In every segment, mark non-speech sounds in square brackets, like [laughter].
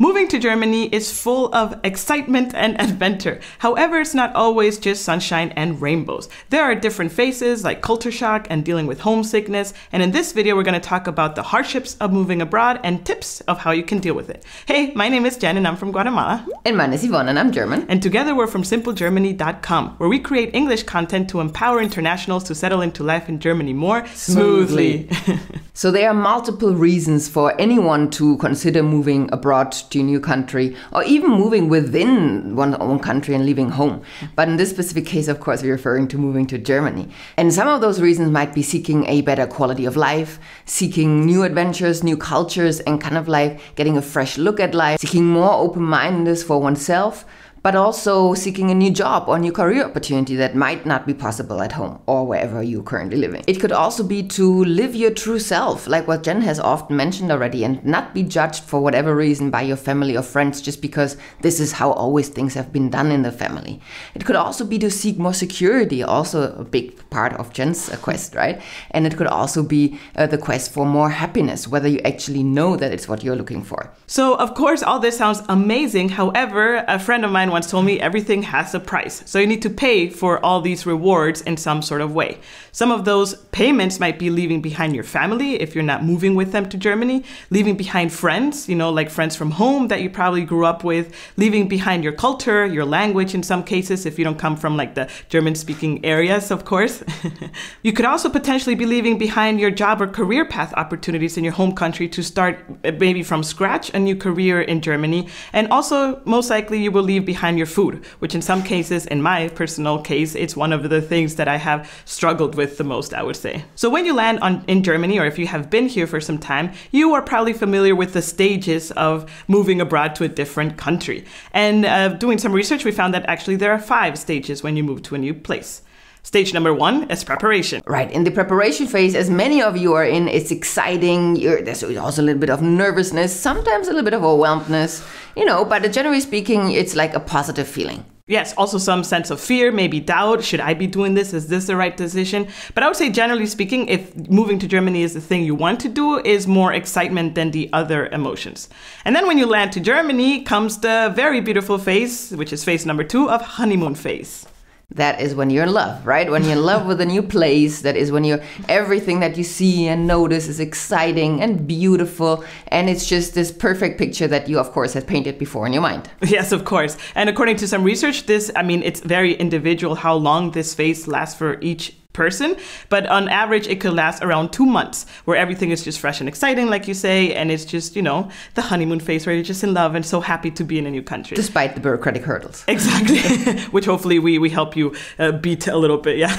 Moving to Germany is full of excitement and [laughs] adventure. However, it's not always just sunshine and rainbows. There are different phases like culture shock and dealing with homesickness. And in this video, we're going to talk about the hardships of moving abroad and tips of how you can deal with it. Hey, my name is Jen and I'm from Guatemala. And mine is Yvonne and I'm German. And together we're from simplegermany.com, where we create English content to empower internationals to settle into life in Germany more smoothly. smoothly. [laughs] so there are multiple reasons for anyone to consider moving abroad to a new country or even moving within one own country and leaving home. But in this specific case, of course, we're referring to moving to Germany. And some of those reasons might be seeking a better quality of life, seeking new adventures, new cultures, and kind of like getting a fresh look at life, seeking more open mindedness for oneself but also seeking a new job or new career opportunity that might not be possible at home or wherever you're currently living. It could also be to live your true self, like what Jen has often mentioned already, and not be judged for whatever reason by your family or friends just because this is how always things have been done in the family. It could also be to seek more security, also a big part of Jen's uh, quest, right? And it could also be uh, the quest for more happiness, whether you actually know that it's what you're looking for. So, of course, all this sounds amazing. However, a friend of mine once told me everything has a price. So you need to pay for all these rewards in some sort of way. Some of those payments might be leaving behind your family if you're not moving with them to Germany, leaving behind friends, you know, like friends from home that you probably grew up with, leaving behind your culture, your language in some cases if you don't come from like the German speaking areas, of course. [laughs] you could also potentially be leaving behind your job or career path opportunities in your home country to start uh, maybe from scratch a new career in Germany. And also, most likely, you will leave behind your food, which in some cases, in my personal case, it's one of the things that I have struggled with the most, I would say. So when you land on, in Germany, or if you have been here for some time, you are probably familiar with the stages of moving abroad to a different country. And uh, doing some research, we found that actually there are five stages when you move to a new place. Stage number one is preparation. Right. In the preparation phase, as many of you are in, it's exciting. You're, there's also a little bit of nervousness, sometimes a little bit of overwhelmedness, you know, but generally speaking, it's like a positive feeling. Yes, also some sense of fear, maybe doubt. Should I be doing this? Is this the right decision? But I would say, generally speaking, if moving to Germany is the thing you want to do, is more excitement than the other emotions. And then when you land to Germany comes the very beautiful phase, which is phase number two of honeymoon phase that is when you're in love, right? When you're in love with a new place, that is when you everything that you see and notice is exciting and beautiful, and it's just this perfect picture that you, of course, had painted before in your mind. [laughs] Yes, of course. And according to some research, this, I mean, it's very individual how long this phase lasts for each person. But on average, it could last around two months where everything is just fresh and exciting, like you say. And it's just, you know, the honeymoon phase where you're just in love and so happy to be in a new country. Despite the bureaucratic hurdles. Exactly. [laughs] [laughs] Which hopefully we, we help you uh, beat a little bit. Yeah.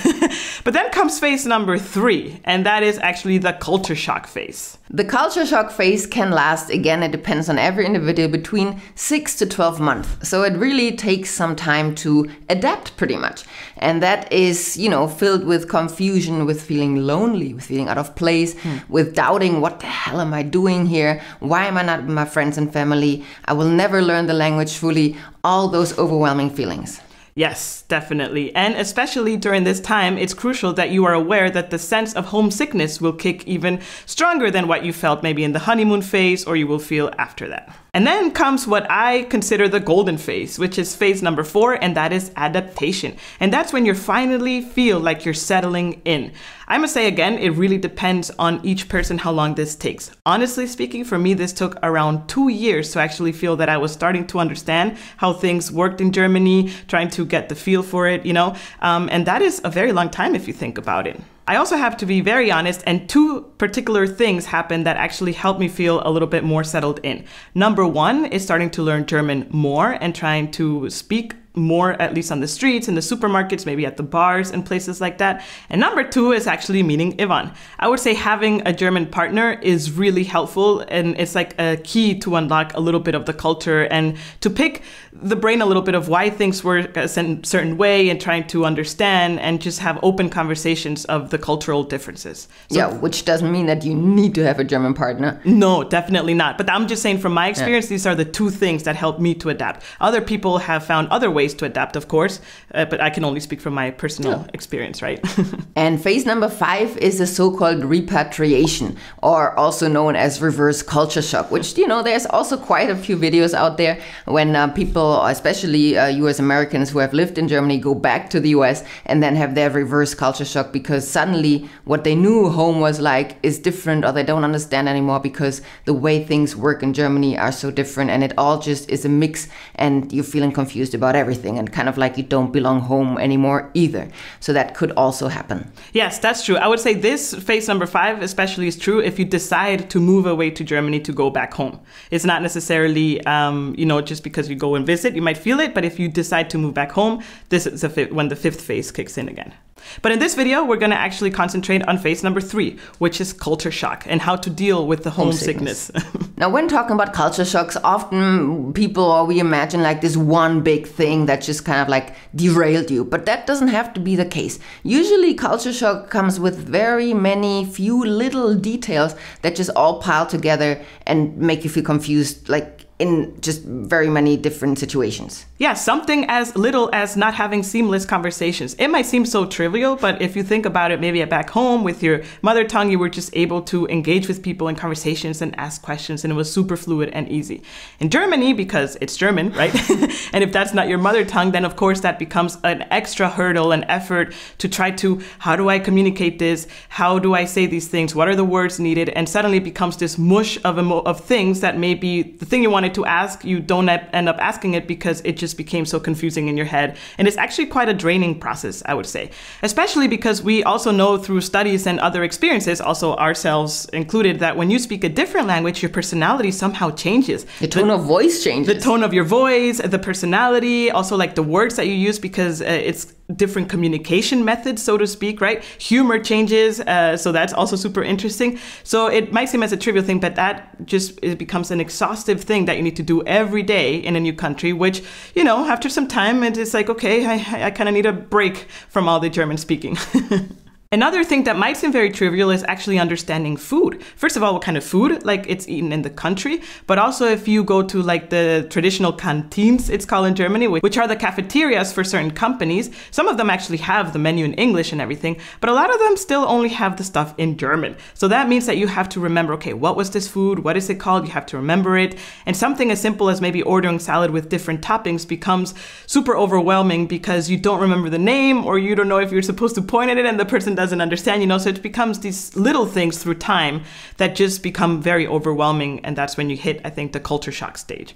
[laughs] but then comes phase number three, and that is actually the culture shock phase. The culture shock phase can last, again, it depends on every individual, between 6 to 12 months. So it really takes some time to adapt, pretty much. And that is, you know, filled with confusion, with feeling lonely, with feeling out of place, hmm. with doubting what the hell am I doing here? Why am I not with my friends and family? I will never learn the language fully. All those overwhelming feelings. Yes, definitely. And especially during this time, it's crucial that you are aware that the sense of homesickness will kick even stronger than what you felt maybe in the honeymoon phase or you will feel after that. And then comes what I consider the golden phase, which is phase number four, and that is adaptation. And that's when you finally feel like you're settling in. I must say again, it really depends on each person how long this takes. Honestly speaking, for me, this took around two years to actually feel that I was starting to understand how things worked in Germany, trying to get the feel for it, you know? Um, and that is a very long time if you think about it. I also have to be very honest, and two particular things happened that actually helped me feel a little bit more settled in. Number one is starting to learn German more and trying to speak more, at least on the streets, in the supermarkets, maybe at the bars and places like that. And number two is actually meeting Yvonne. I would say having a German partner is really helpful and it's like a key to unlock a little bit of the culture and to pick the brain a little bit of why things work a certain way and trying to understand and just have open conversations of the cultural differences. So yeah, which doesn't mean that you need to have a German partner. No, definitely not. But I'm just saying from my experience, yeah. these are the two things that help me to adapt. Other people have found other ways ways to adapt, of course, uh, but I can only speak from my personal yeah. experience, right? [laughs] and phase number five is the so called repatriation, or also known as reverse culture shock, which, you know, there's also quite a few videos out there when uh, people, especially uh, US Americans who have lived in Germany, go back to the US and then have their reverse culture shock because suddenly what they knew home was like is different or they don't understand anymore because the way things work in Germany are so different and it all just is a mix and you're feeling confused about everything and kind of like you don't belong home anymore either. So that could also happen. Yes, that's true. I would say this phase number five especially is true if you decide to move away to Germany to go back home. It's not necessarily, um, you know, just because you go and visit, you might feel it, but if you decide to move back home, this is when the fifth phase kicks in again. But in this video, we're going to actually concentrate on phase number three, which is culture shock and how to deal with the homesickness. [laughs] now, when talking about culture shocks, often people or we imagine like this one big thing that just kind of like derailed you, but that doesn't have to be the case. Usually, culture shock comes with very many few little details that just all pile together and make you feel confused, like in just very many different situations. Yeah, something as little as not having seamless conversations. It might seem so trivial, but if you think about it, maybe at back home with your mother tongue, you were just able to engage with people in conversations and ask questions, and it was super fluid and easy. In Germany, because it's German, right? [laughs] and if that's not your mother tongue, then of course that becomes an extra hurdle and effort to try to how do I communicate this? How do I say these things? What are the words needed? And suddenly it becomes this mush of, of things that maybe the thing you want wanted to ask, you don't end up asking it because it just became so confusing in your head. And it's actually quite a draining process, I would say. Especially because we also know through studies and other experiences, also ourselves included, that when you speak a different language, your personality somehow changes. The tone the, of voice changes. The tone of your voice, the personality, also like the words that you use because uh, it's different communication methods, so to speak, right? Humor changes, uh, so that's also super interesting. So it might seem as a trivial thing, but that just it becomes an exhaustive thing that you need to do every day in a new country. Which you know, after some time, it's like okay, I, I kind of need a break from all the German speaking. [laughs] Another thing that might seem very trivial is actually understanding food. First of all, what kind of food, like it's eaten in the country, but also if you go to like the traditional canteens, it's called in Germany, which are the cafeterias for certain companies. Some of them actually have the menu in English and everything, but a lot of them still only have the stuff in German. So that means that you have to remember, okay, what was this food? What is it called? You have to remember it. And something as simple as maybe ordering salad with different toppings becomes super overwhelming because you don't remember the name or you don't know if you're supposed to point at it and the person doesn't doesn't understand, you know, so it becomes these little things through time that just become very overwhelming. And that's when you hit, I think, the culture shock stage.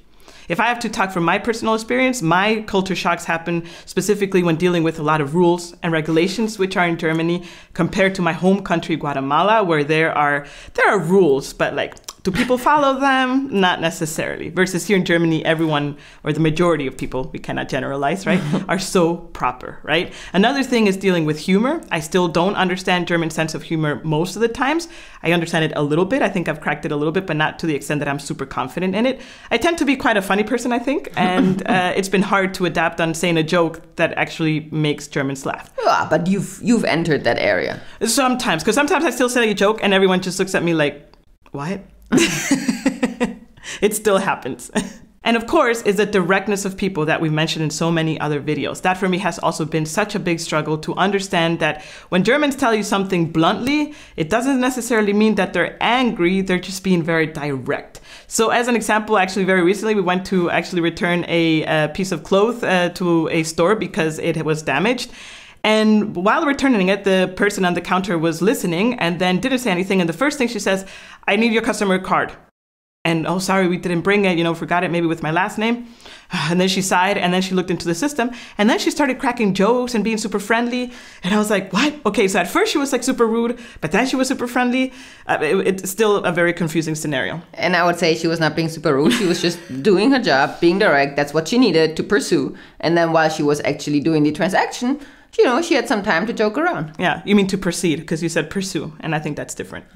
If I have to talk from my personal experience, my culture shocks happen specifically when dealing with a lot of rules and regulations which are in Germany compared to my home country Guatemala where there are there are rules but like do people follow them? Not necessarily. Versus here in Germany, everyone, or the majority of people, we cannot generalize, right, [laughs] are so proper, right? Another thing is dealing with humor. I still don't understand German sense of humor most of the times. I understand it a little bit. I think I've cracked it a little bit, but not to the extent that I'm super confident in it. I tend to be quite a funny person, I think, [laughs] and uh, it's been hard to adapt on saying a joke that actually makes Germans laugh. Yeah, but you've you've entered that area. Sometimes, because sometimes I still say a joke and everyone just looks at me like, what? [laughs] it still happens. [laughs] And of course, is the directness of people that we've mentioned in so many other videos. That for me has also been such a big struggle to understand that when Germans tell you something bluntly, it doesn't necessarily mean that they're angry, they're just being very direct. So, as an example, actually, very recently we went to actually return a, a piece of cloth uh, to a store because it was damaged. And while returning it, the person on the counter was listening and then didn't say anything. And the first thing she says, I need your customer card. And oh, sorry, we didn't bring it, you know, forgot it maybe with my last name. [sighs] And then she sighed and then she looked into the system and then she started cracking jokes and being super friendly. And I was like, what? Okay, so at first she was like super rude, but then she was super friendly. Uh, it, it's still a very confusing scenario. And I would say she was not being super rude. She was just [laughs] doing her job, being direct. That's what she needed to pursue. And then while she was actually doing the transaction, you know, she had some time to joke around. Yeah, you mean to proceed because you said pursue, and I think that's different. [laughs]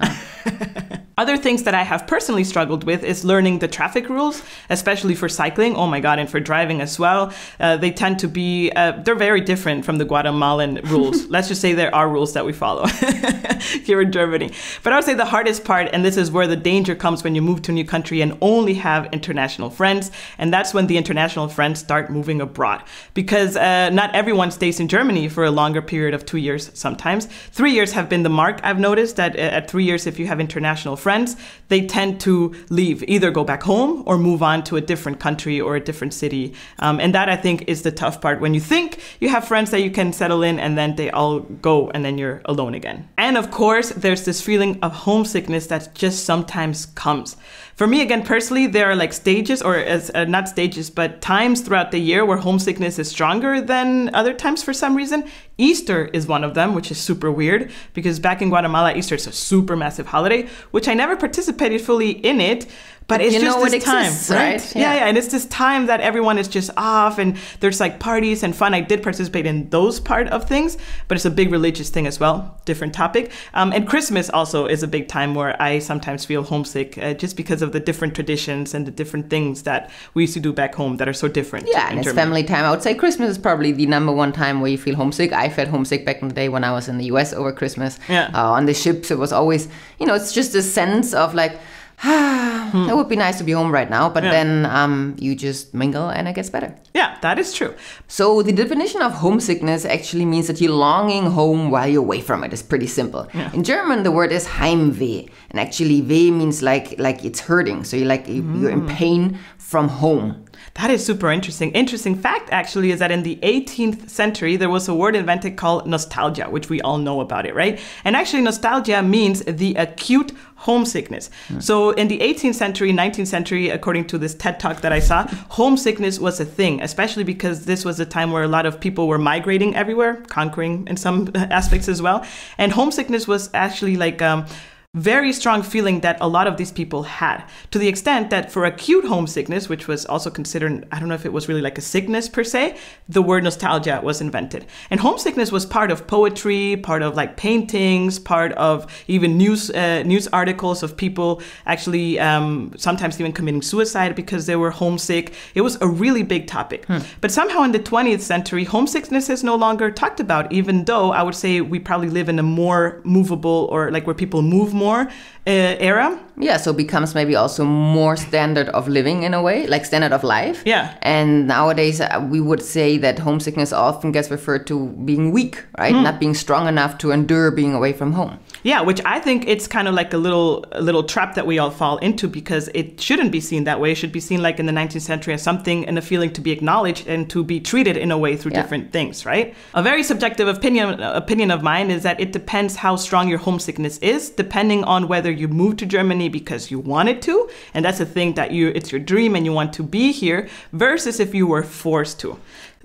Other things that I have personally struggled with is learning the traffic rules, especially for cycling. Oh my God, and for driving as well. Uh, they tend to be, uh, they're very different from the Guatemalan [laughs] rules. Let's just say there are rules that we follow [laughs] here in Germany. But I would say the hardest part, and this is where the danger comes when you move to a new country and only have international friends, and that's when the international friends start moving abroad. Because uh, not everyone stays in Germany for a longer period of two years sometimes. Three years have been the mark, I've noticed that uh, at three years, if you have international friends, they tend to leave, either go back home or move on to a different country or a different city. Um, and that I think is the tough part when you think you have friends that you can settle in and then they all go and then you're alone again. And of course, there's this feeling of homesickness that just sometimes comes. For me, again, personally, there are like stages, or as, uh, not stages, but times throughout the year where homesickness is stronger than other times for some reason. Easter is one of them, which is super weird because back in Guatemala, Easter is a super massive holiday, which I never participated fully in it. But it's You just know it this time, exists, right? right? Yeah. Yeah. yeah, and it's this time that everyone is just off, and there's like parties and fun. I did participate in those part of things, but it's a big religious thing as well. Different topic. Um, and Christmas also is a big time where I sometimes feel homesick, uh, just because of the different traditions and the different things that we used to do back home that are so different. Yeah, and it's Germany. family time. I would say Christmas is probably the number one time where you feel homesick. I felt homesick back in the day when I was in the US over Christmas. Yeah. Uh, on the ships, it was always, you know, it's just a sense of like, [sighs] it would be nice to be home right now. But. Yeah. then um, you just mingle and it gets better. Yeah, that is true. So the definition of homesickness actually means that you're longing home while you're away from it. It's pretty simple. In German, the word is Heimweh, and actually weh means like like it's hurting. So you're like you're in pain from home. That is super interesting. Interesting fact, actually, is that in the 18th century, there was a word invented called nostalgia, which we all know about it, right? And actually, nostalgia means the acute homesickness. So in the 18th century, 19th century, according to this TED talk that I saw, homesickness was a thing, especially because this was a time where a lot of people were migrating everywhere, conquering in some [laughs] aspects as well. And homesickness was actually like, um, very strong feeling that a lot of these people had to the extent that for acute homesickness which was also considered i don't know if it was really like a sickness per se the word nostalgia was invented. And homesickness was part of poetry part of like paintings part of even news uh, news articles of people actually um, sometimes even committing suicide because they were homesick. It was a really big topic. But somehow in the 20th century homesickness is no longer talked about even though i would say we probably live in a more movable or like where people move more uh, era Yeah, so it becomes maybe also more standard of living in a way, like standard of life. Yeah. And nowadays uh, we would say that homesickness often gets referred to being weak, right? Not being strong enough to endure being away from home. Yeah, which I think it's kind of like a little a little trap that we all fall into because it shouldn't be seen that way. It should be seen like in the 19th century as something and a feeling to be acknowledged and to be treated in a way through Yeah. different things, right? A very subjective opinion opinion of mine is that it depends how strong your homesickness is, depending on whether you moved to Germany because you wanted to, and that's a thing that you it's your dream and you want to be here, versus if you were forced to.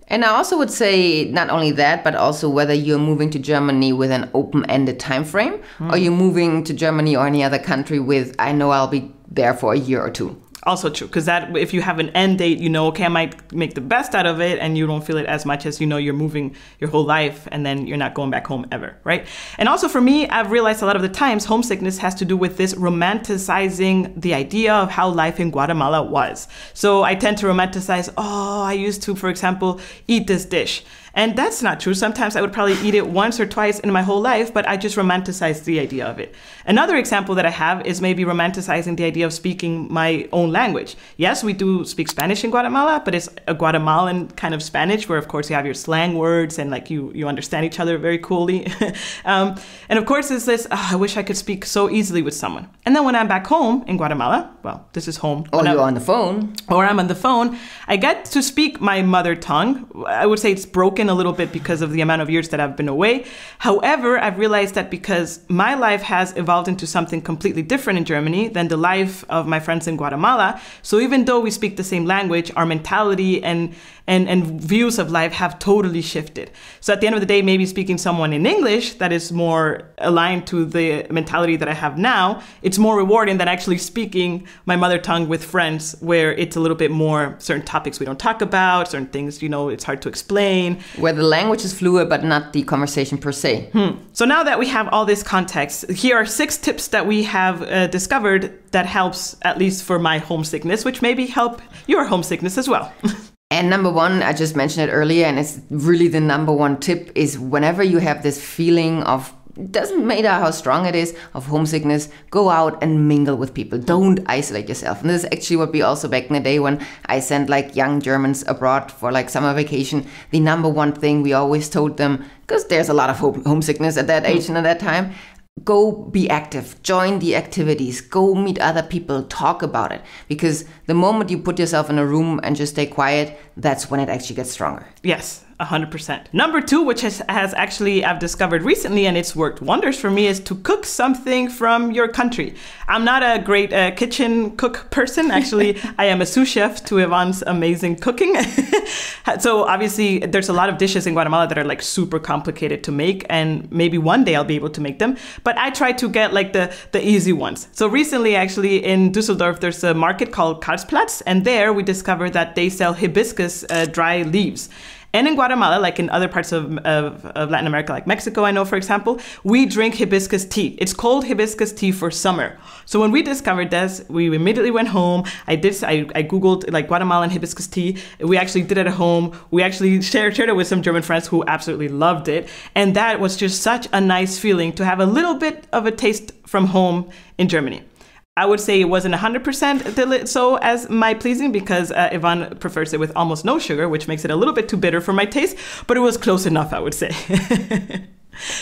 And I also would say not only that, but also whether you're moving to Germany with an open-ended time frame, or hmm. you're moving to Germany or any other country with I know I'll be there for a year or two. Also true because that if you have an end date you know okay i might make the best out of it and you don't feel it as much as you know you're moving your whole life and then you're not going back home ever right? And also for me i've realized a lot of the times homesickness has to do with this romanticizing the idea of how life in guatemala was. So i tend to romanticize oh i used to for example eat this dish and that's not true. Sometimes I would probably eat it once or twice in my whole life, but I just romanticize the idea of it. Another example that I have is maybe romanticizing the idea of speaking my own language. Yes, we do speak Spanish in Guatemala, but it's a Guatemalan kind of Spanish where, of course, you have your slang words and like you, you understand each other very coolly. [laughs] um, and of course, it's this "Ah, I wish I could speak so easily with someone. And then when I'm back home in Guatemala, well, this is home. Oh, or I'm- you're on the phone. or I'm on the phone, I get to speak my mother tongue. I would say it's broken a little bit because of the amount of years that I've been away. However, I've realized that because my life has evolved into something completely different in Germany than the life of my friends in Guatemala. So even though we speak the same language, our mentality and and, and views of life have totally shifted. So at the end of the day, maybe speaking someone in English that is more aligned to the mentality that I have now, it's more rewarding than actually speaking my mother tongue with friends where it's a little bit more certain topics we don't talk about, certain things, you know, it's hard to explain. Where the language is fluid, but not the conversation per se. Hmm. So now that we have all this context, here are six tips that we have uh, discovered that helps, at least for my homesickness, which maybe help your homesickness as well. [laughs] And number one, I just mentioned it earlier, and it's really the number one tip is whenever you have this feeling of doesn't matter how strong it is of homesickness go out and mingle with people. Don't isolate yourself. And this is actually what we also back in the day when i sent like young germans abroad for like summer vacation. The number one thing we always told them because there's a lot of homesickness at that age and at that time go be active join the activities go meet other people talk about it. Because the moment you put yourself in a room and just stay quiet that's when it actually gets stronger. Yes 100%. Number two, which has, has actually I've discovered recently and it's worked wonders for me, is to cook something from your country. I'm not a great uh, kitchen cook person. Actually, [laughs] I am a sous chef to Yvonne's amazing cooking. [laughs] so obviously, there's a lot of dishes in Guatemala that are like super complicated to make, and maybe one day I'll be able to make them. But I try to get like the the easy ones. So recently, actually in Dusseldorf, there's a market called Karlsplatz, and there we discovered that they sell hibiscus uh, dry leaves. And in Guatemala, like in other parts of, of, of, Latin America, like Mexico, I know, for example, we drink hibiscus tea. It's called hibiscus tea for summer. So when we discovered this, we immediately went home. I did, I, I Googled like Guatemalan hibiscus tea. We actually did it at home. We actually shared, shared it with some German friends who absolutely loved it. And that was just such a nice feeling to have a little bit of a taste from home in Germany. I would say it wasn't 100% so as my pleasing because uh, Yvonne prefers it with almost no sugar, which makes it a little bit too bitter for my taste, but it was close enough, I would say. [laughs]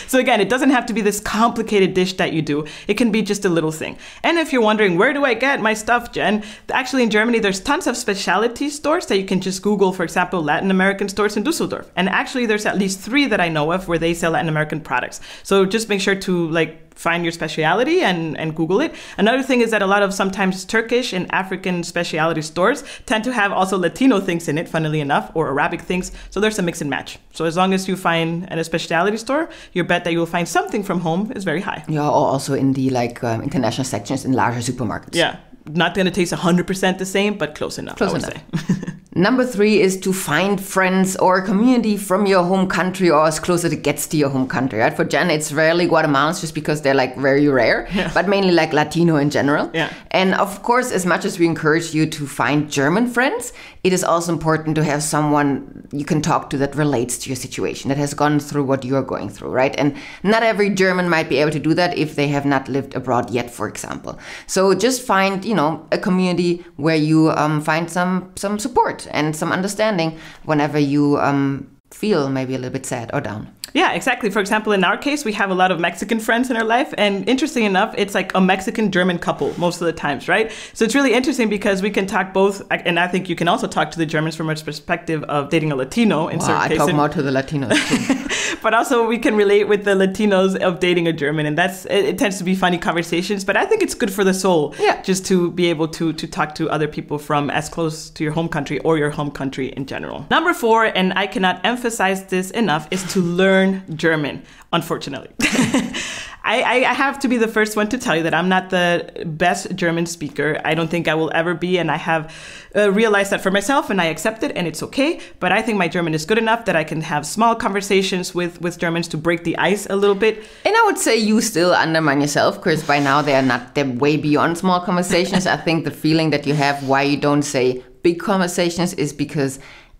So again, it doesn't have to be this complicated dish that you do. It can be just a little thing. And if you're wondering, where do I get my stuff, Jen? Actually, in Germany, there's tons of specialty stores that you can just Google, for example, Latin American stores in Dusseldorf. And actually, there's at least three that I know of where they sell Latin American products. So just make sure to like find your speciality and, and Google it. Another thing is that a lot of sometimes Turkish and African specialty stores tend to have also Latino things in it, funnily enough, or Arabic things. So there's a mix and match. So as long as you find an, a specialty store, your bet that you will find something from home is very high. Yeah, also in the like um, international sections in larger supermarkets. Yeah, not going to taste 100% the same, but close enough, close I would enough. say. [laughs] Number three is to find friends or community from your home country or as close as it gets to your home country. Right? For Jen, it's rarely Guatemalans just because they're like very rare, yeah. but mainly like Latino in general. Yeah. And of course, as much as we encourage you to find German friends, it is also important to have someone you can talk to that relates to your situation, that has gone through what you're going through, right? And not every German might be able to do that if they have not lived abroad yet, for example. So just find, you know, a community where you um, find some some support and some understanding whenever you um, feel maybe a little bit sad or down. Yeah, exactly. For example, in our case, we have a lot of Mexican friends in our life. And interesting enough, it's like a Mexican German couple most of the times, right? So it's really interesting because we can talk both, and I think you can also talk to the Germans from a perspective of dating a Latino in wow, certain I cases. talk more to the Latinos. [laughs] but also we can relate with the Latinos of dating a German. And that's, it, it, tends to be funny conversations, but I think it's good for the soul. Yeah. Just to be able to, to talk to other people from as close to your home country or your home country in general. Number four, and I cannot emphasize this enough, is to learn German unfortunately. [laughs] I, I, have to be the first one to tell you that I'm not the best German speaker. I don't think I will ever be, and I have uh, realized that for myself, and I accept it, and it's okay. But I think my German is good enough that I can have small conversations with, with Germans to break the ice a little bit. And I would say you still undermine yourself, because by now they are not, they're way beyond small conversations. [laughs] I think the feeling that you have why you don't say big conversations is because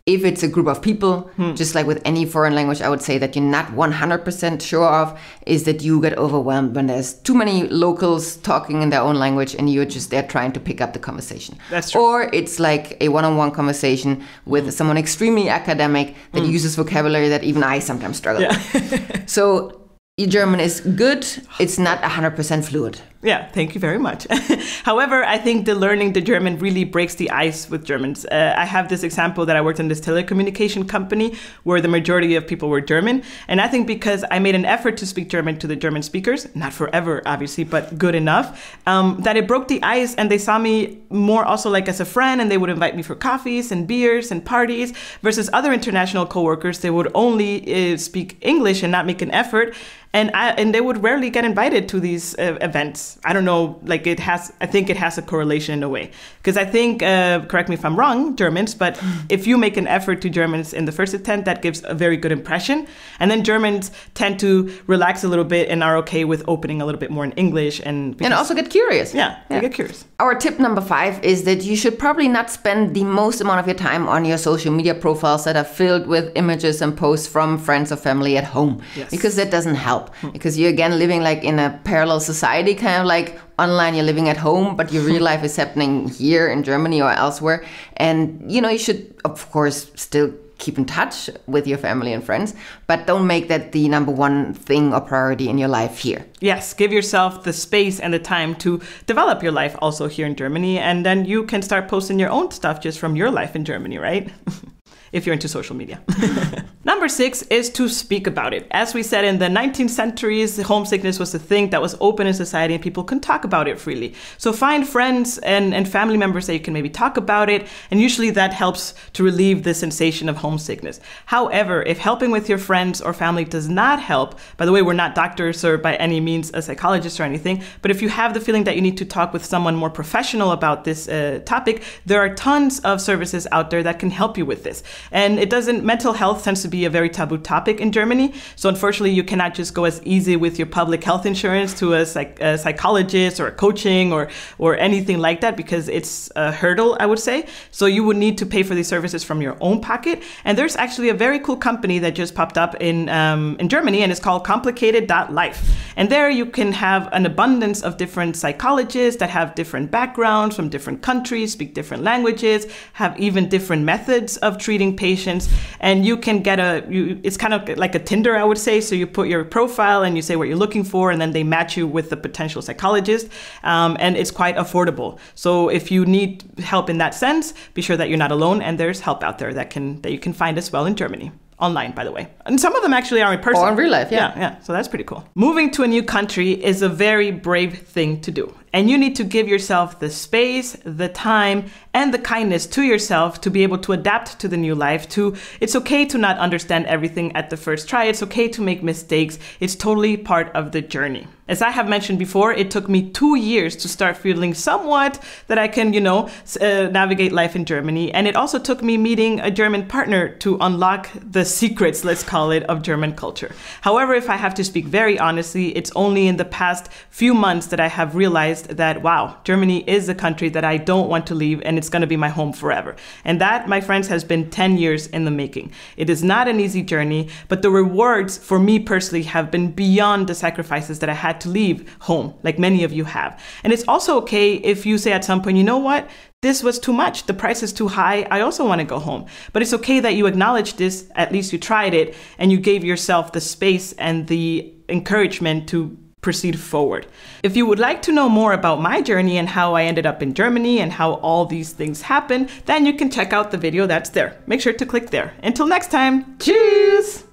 if it's a group of people, hmm. just like with any foreign language, I would say that you're not 100% sure of is that you get overwhelmed when there's too many locals talking in their own language and you're just there trying to pick up the conversation. That's true. Or it's like a one on one conversation with hmm. someone extremely academic that mm. uses vocabulary that even I sometimes struggle yeah. with. so your German is good, it's not 100% fluid. Yeah, thank you very much. [laughs] However, I think the learning the German really breaks the ice with Germans. Uh, I have this example that I worked in this telecommunication company where the majority of people were German. And I think because I made an effort to speak German to the German speakers, not forever, obviously, but good enough, um, that it broke the ice and they saw me more also like as a friend and they would invite me for coffees and beers and parties versus other international coworkers, they would only uh, speak English and not make an effort and I, and they would rarely get invited to these uh, events I don't know, like it has. I think it has a correlation in a way because I think, uh, correct me if I'm wrong, Germans, but [laughs] if you make an effort to Germans in the first attempt, that gives a very good impression, and then Germans tend to relax a little bit and are okay with opening a little bit more in English and and also get curious. Yeah, yeah. get curious. Our tip number five is that you should probably not spend the most amount of your time on your social media profiles that are filled with images and posts from friends or family at home, yes. because that doesn't help. Hmm. Because you're again living like in a parallel society, kind of like online you're living at home but your real life is happening here in germany or elsewhere and you know you should of course still keep in touch with your family and friends, but don't make that the number one thing or priority in your life here. Yes, give yourself the space and the time to develop your life also here in Germany, and then you can start posting your own stuff just from your life in Germany, right? [laughs] if you're into social media. [laughs] Number six is to speak about it. As we said in the 19th centuries, homesickness was a thing that was open in society and people can talk about it freely. So find friends and, and family members that you can maybe talk about it, and usually that helps to relieve the sensation of homesickness. However, if helping with your friends or family does not help, by the way, we're not doctors or by any means a psychologist or anything, but if you have the feeling that you need to talk with someone more professional about this uh, topic, there are tons of services out there that can help you with this. And it doesn't, mental health tends to be a very taboo topic in Germany. So unfortunately, you cannot just go as easy with your public health insurance to a, psych, a psychologist or a coaching or, or anything like that because it's a hurdle, I would say. So you would need to pay for these services from your own pocket. And there's actually a very cool company that just popped up in, um, in Germany and it's called complicated.life. And there you can have an abundance of different psychologists that have different backgrounds from different countries, speak different languages, have even different methods of treating treating patients and you can get a you it's kind of like a tinder i would say so you put your profile and you say what you're looking for and then they match you with the potential psychologist um, and it's quite affordable so if you need help in that sense be sure that you're not alone and there's help out there that can that you can find as well in germany online, by the way. And some of them actually are in person. Or in real life, yeah. Yeah, yeah. So that's pretty cool. Moving to a new country is a very brave thing to do. And you need to give yourself the space, the time, and the kindness to yourself to be able to adapt to the new life. To it's okay to not understand everything at the first try. It's okay to make mistakes. It's totally part of the journey. As I have mentioned before, it took me two years to start feeling somewhat that I can, you know, uh, navigate life in Germany. And it also took me meeting a German partner to unlock the secrets, let's call it, of German culture. However, if I have to speak very honestly, it's only in the past few months that I have realized that, wow, Germany is a country that I don't want to leave and it's going to be my home forever. And that, my friends, has been 10 years in the making. It is not an easy journey, but the rewards for me personally have been beyond the sacrifices that I had to leave home, like many of you have. And it's also okay if you say at some point, you know what? this was too much. The price is too high. I also want to go home. But it's okay that you acknowledge this. At least you tried it and you gave yourself the space and the encouragement to proceed forward. If you would like to know more about my journey and how I ended up in Germany and how all these things happen, then you can check out the video that's there. Make sure to click there. Until next time, cheers!